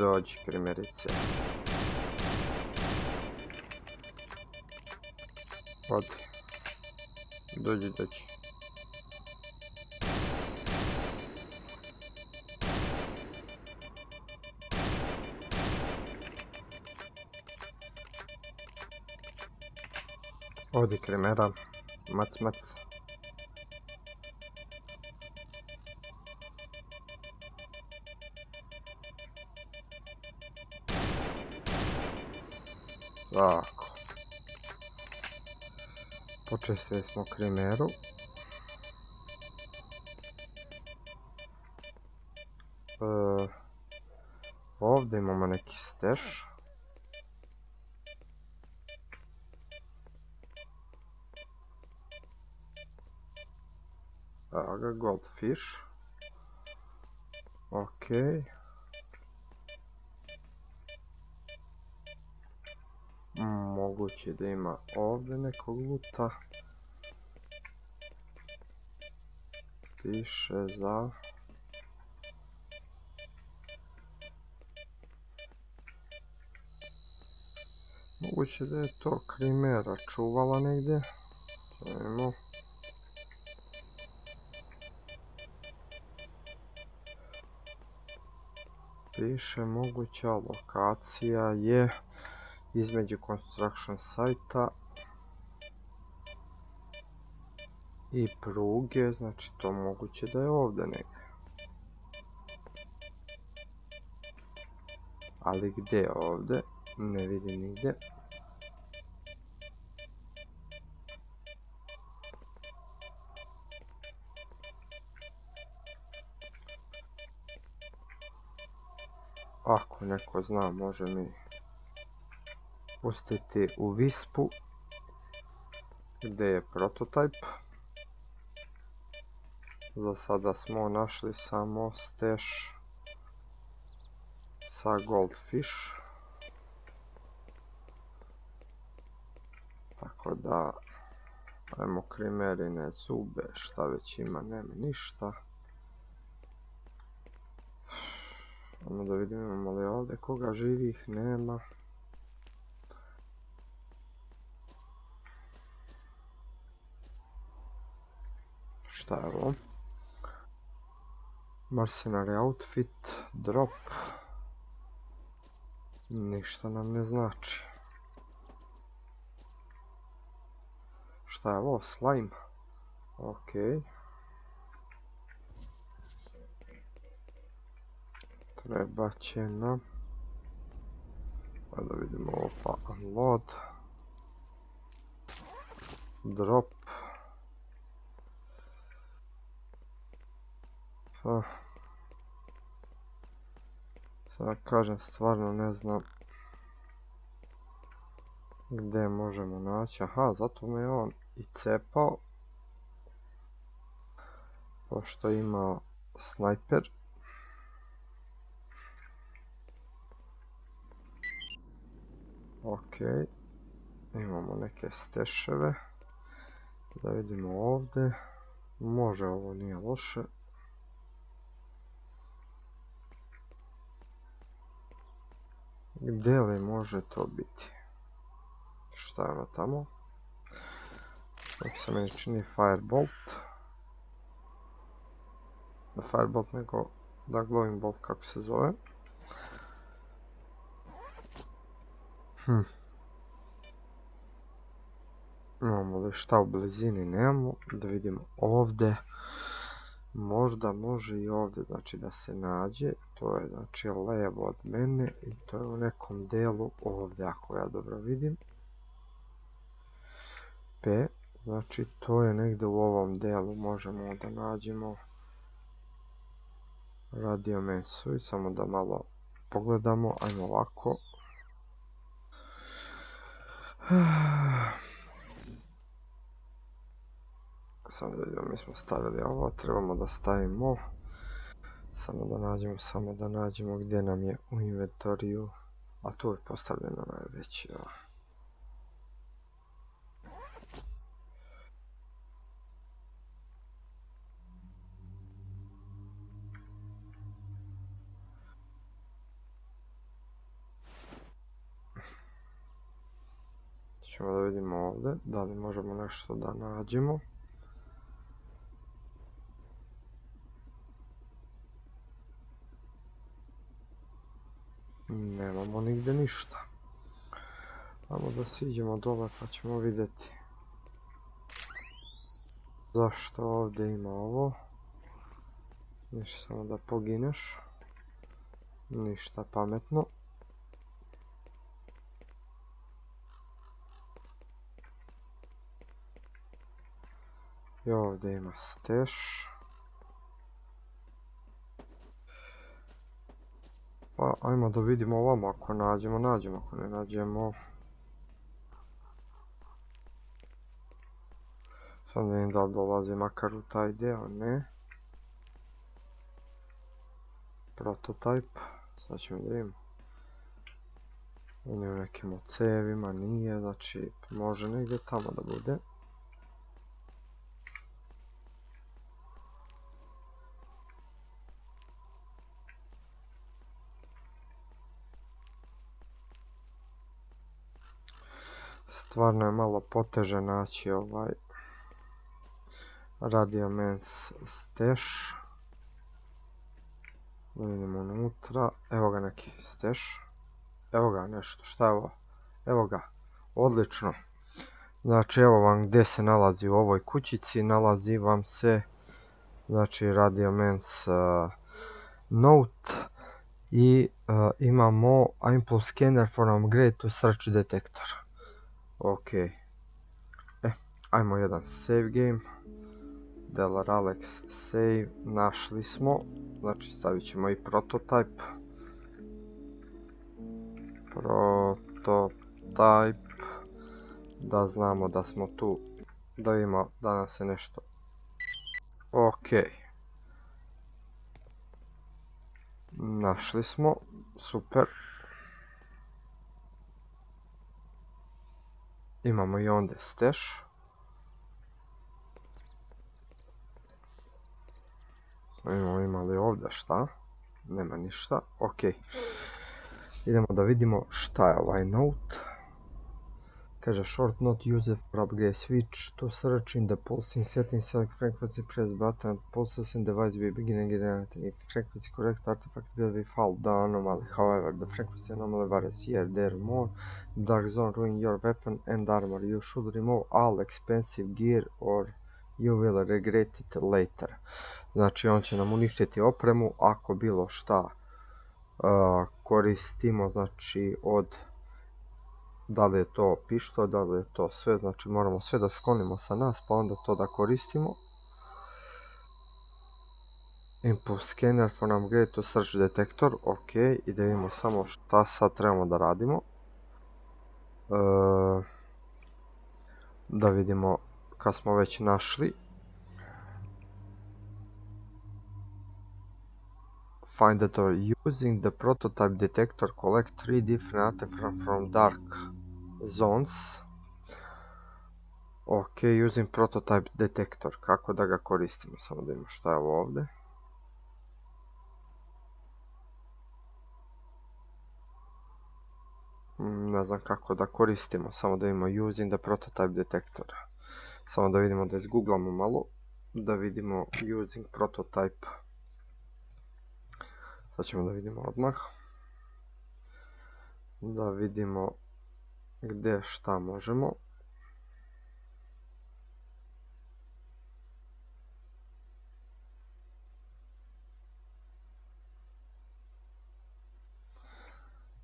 дочь примириться. Вот. Доди дочь. Оди кремера. Мац-мац. Tako. Počestili smo krimeru. E, ovdje imamo neki steš. Evo ga, goldfish. Okej. Moguće da ima ovdje nekog luta. Piše za... Moguće da je to krimera čuvala negdje. Ajmo. Piše moguća lokacija je između construction sajta i pruge, znači to moguće da je ovdje negdje. Ali gdje je ovdje? Ne vidim nigdje. Ako neko zna, može mi pustiti u Vispu gdje je prototyp. Za sada smo našli samo stash sa Goldfish. Tako da, ajmo krimerine zube, šta već ima, nema ništa. Ajmo da vidimo imamo li ovdje koga živih, nema. Šta je ovo? Mercenary outfit, drop. Ništa nam ne znači. Šta je ovo? Slime. Okej. Treba će nam... Pa da vidimo ovo pa unload. Drop. Pa... Sad kažem, stvarno ne znam gdje možemo naći. Aha, zato me je on i cepao. Pošto ima snajper. Ok. Imamo neke steševe. Da vidimo ovdje. Može, ovo nije loše. Gdje li može to biti? Šta je ono tamo? Kako se meni čini Firebolt. Da Firebolt nego da Glowing Bolt kako se zove. Hm. Imamo li šta u blizini? Nemamo. Da vidimo ovdje. Možda može i ovdje znači da se nađe. To je znači levo od mene i to je u nekom delu ovdje ako ja dobro vidim. P. Znači to je negdje u ovom delu možemo da nađemo radio mesu i samo da malo pogledamo. Ajmo ovako. Samo da vidimo, mi smo stavili ovo, trebamo da stavimo. Samo da nađemo, samo da nađemo gdje nam je u inventoriju. A tu je postavljeno najveći. Ćemo da vidimo ovdje, da li možemo nešto da nađemo. Nemamo nigdje ništa. Ajmo da siđemo dole pa ćemo vidjeti. Zašto ovdje ima ovo? Ništa samo da pogineš. Ništa pametno. I ovdje ima steš. Pa ajmo da vidimo ovamo ako nađemo, nađemo, ako ne nađemo. Sad ne vidim da li dolazi makar u taj dio, ne. Prototype, sad ćemo da vidimo. On je u nekim ocevima, nije, znači može negdje tamo da bude. Stvarno je malo poteže naći ovaj Radio Mens stash. Da vidimo unutra. Evo ga neki stash. Evo ga nešto. Šta je ovo? Evo ga. Odlično. Znači evo vam gdje se nalazi u ovoj kućici. Nalazi vam se znači Radio Mens uh, Note i uh, imamo Impulse Scanner for Upgrade to Search Detector. Ok. E, ajmo jedan save game. Delar Alex save. Našli smo. Znači stavit ćemo i prototype. Prototype. Da znamo da smo tu. Da ima da nam se nešto. Ok. Našli smo. Super. Imamo i onda stash. Imamo imali ovdje šta? Nema ništa. Ok. Idemo da vidimo šta je ovaj note. Kaže short note user for upgrade switch to search in the pulsing setting select frequency press button pulsing device will begin generating if frequency correct artifact will be fall down anomaly however the frequency anomaly varies here there more dark zone ruin your weapon and armor you should remove all expensive gear or you will regret it later. Znači on će nam uništiti opremu ako bilo šta koristimo znači od da li je to pištolj, da li je to sve, znači moramo sve da sklonimo sa nas pa onda to da koristimo. Impulse scanner for upgrade to search detector, ok, i da vidimo samo šta sad trebamo da radimo. E, da vidimo kad smo već našli. Find that using the prototype detector collect three different artifacts from dark zones ok using prototype detector kako da ga koristimo samo da imamo šta je ovo ovdje ne znam kako da koristimo, samo da vidimo using the prototype detector. Samo da vidimo da izgooglamo malo, da vidimo using prototype. Sad ćemo da vidimo odmah. Da vidimo gdje šta možemo.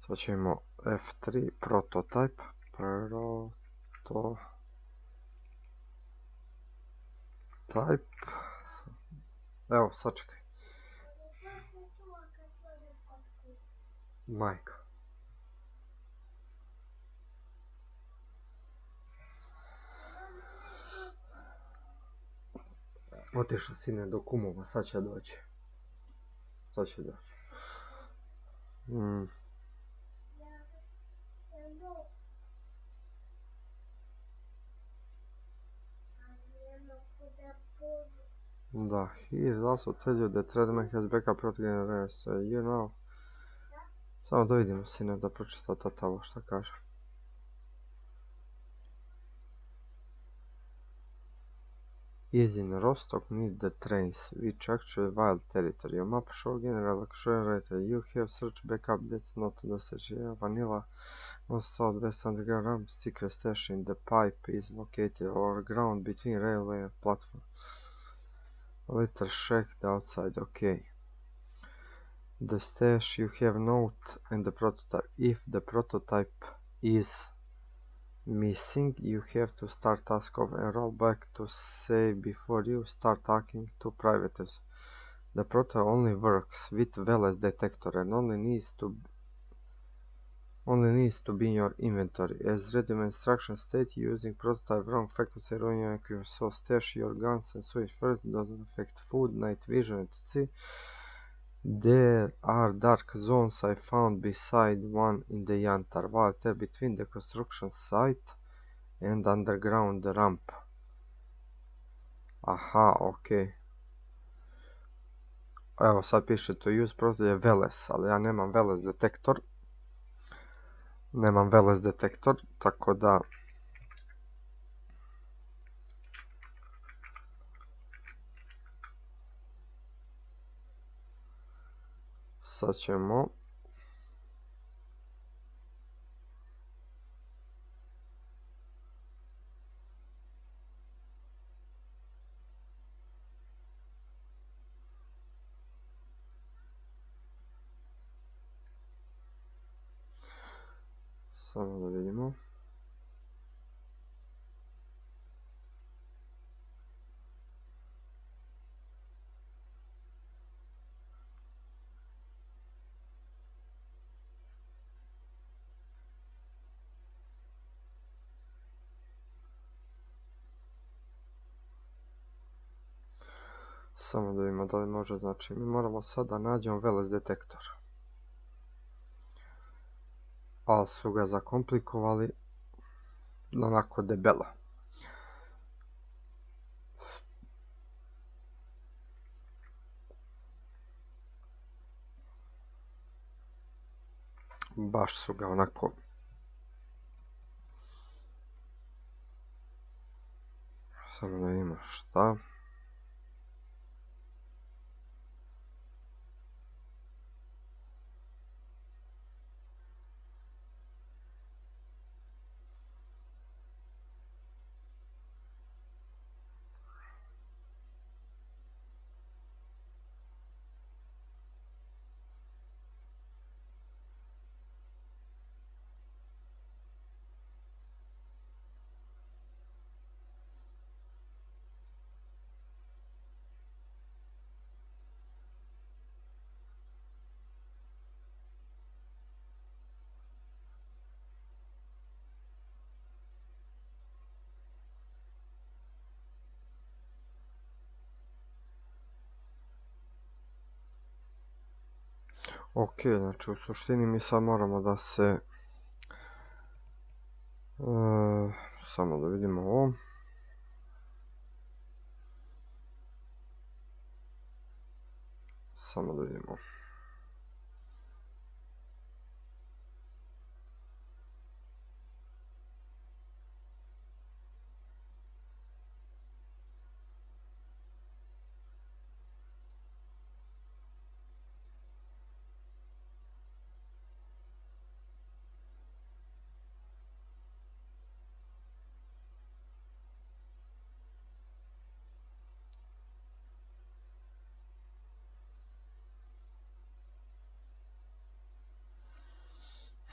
Sad ćemo F3 prototype. Proto type. Evo, sačekaj. Majka. Otišao sine do kumova, sad će doći. Sad će doći. Mm. Da, he is also tell you that Redman has backup protein you know. Samo da vidimo sine da pročita tata ovo šta kaže. Is in Rostock near the trains, which actually wild territory. Map show general generator. You have search backup that's not the search. Yeah, vanilla on southwest underground secret station. The pipe is located over ground between railway and platform. Little shack outside, okay. The stash you have note and the prototype. If the prototype is missing, you have to start task of and roll back to save before you start talking to privates. The prototype only works with Veles detector and only needs to only needs to be in your inventory. As ready instructions state, using prototype wrong frequency ruin your so stash your guns and switch first doesn't affect food, night vision, etc. There are dark zones I found beside one in the Yantar Water between the construction site and underground ramp. Aha, ok. Evo sad piše to use procedure Veles, ali ja nemam Veles detektor. Nemam Veles detektor, tako da... Sad ćemo... Samo da vidimo. Samo da vidimo da li može, znači mi moramo sad da nađemo Veles detektor. Ali su ga zakomplikovali onako debelo. Baš su ga onako Samo da vidimo šta. Ok, znači u suštini mi sad moramo da se... E, samo da vidimo ovo. Samo da vidimo.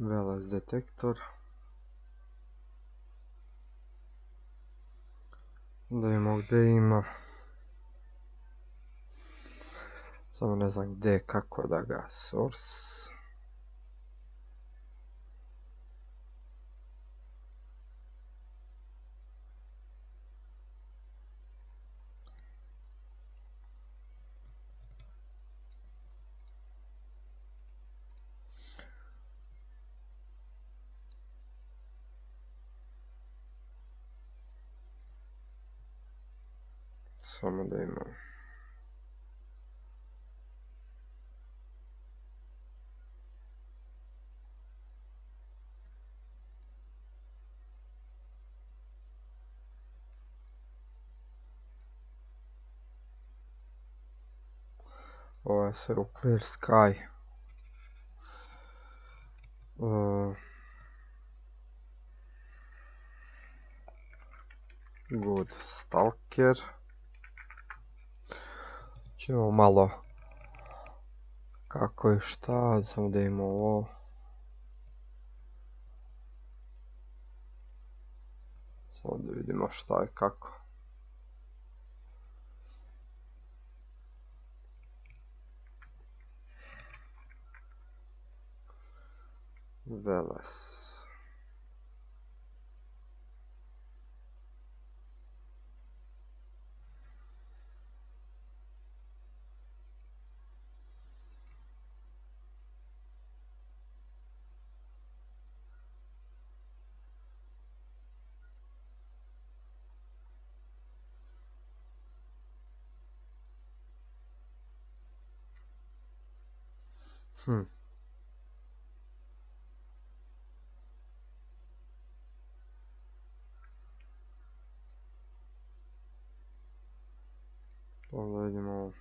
Veles detektor. Da vidimo gdje ima. Samo ne znam gdje kako da ga source. Samo da imam. Ovo je sve u Clear Sky. Uh, good Stalker. Ćemo malo kako i šta, samo da imamo ovo. Samo da vidimo šta je kako. Veles. Hm. Vidimo ovo.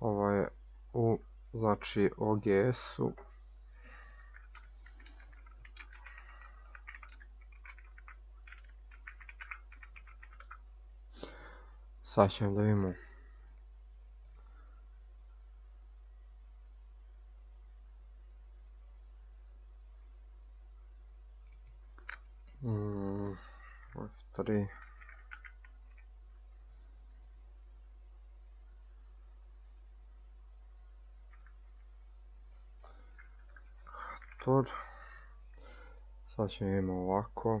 Ovo je u znači OGS-u Ćemo da vidimo. Mm, F3. Tor. Sad ćemo ovako.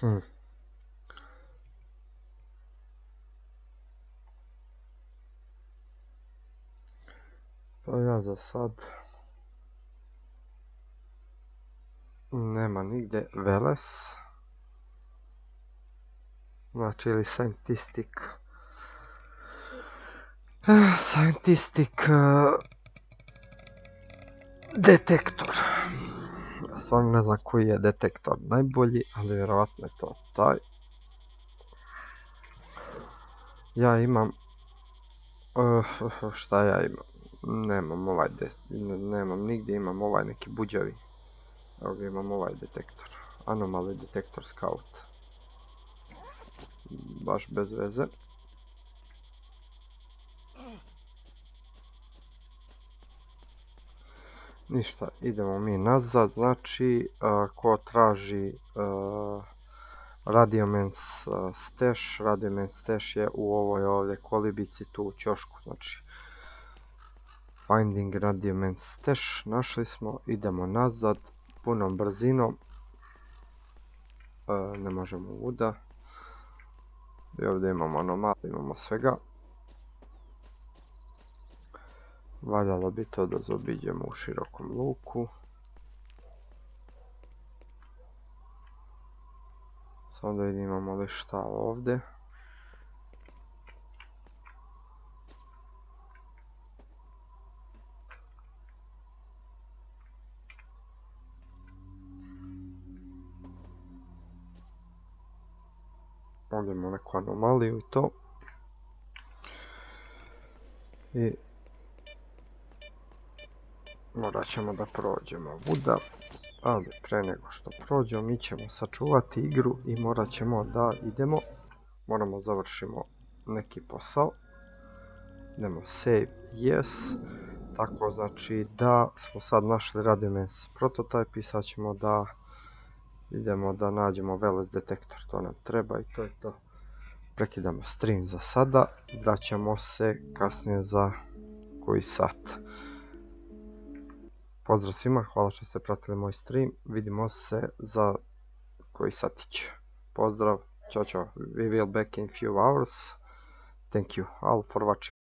to nam trebalo sa... Hm. Pa ja za sad nema nigdje Veles. Znači ili Scientistic Ah, Scientific uh, detektor. Stvarno ne znam koji je detektor najbolji, ali vjerojatno je to taj. Ja imam... uh, šta ja imam? Nemam ovaj, ne- nemam nigdje, imam ovaj neki buđavi. Evo ga imam ovaj detektor. Anomaly detektor scout. Baš bez veze. Ništa, idemo mi nazad, znači ko traži a, Radiomens stash, Radiomens stash je u ovoj ovdje kolibici tu u ćošku, znači Finding Radiomens stash, našli smo, idemo nazad, punom brzinom, ne možemo vuda, i ovdje imamo anomal, imamo svega. Valjalo bi to da zaobiđemo u širokom luku. Samo da vidim imamo li šta ovdje. Ovdje imamo neku anomaliju i to. I morat ćemo da prođemo vuda, ali pre nego što prođemo mi ćemo sačuvati igru i morat ćemo da idemo, moramo završimo neki posao. Idemo save yes, tako znači da smo sad našli Radiomens prototype i sad ćemo da idemo da nađemo Veles detektor, to nam treba i to je to. Prekidamo stream za sada, vraćamo se kasnije za koji sat. Pozdrav svima, hvala što ste pratili moj stream, vidimo se za koji satić. Pozdrav, čao čao, we will back in few hours. Thank you all for watching.